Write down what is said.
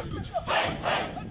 Hey, hey.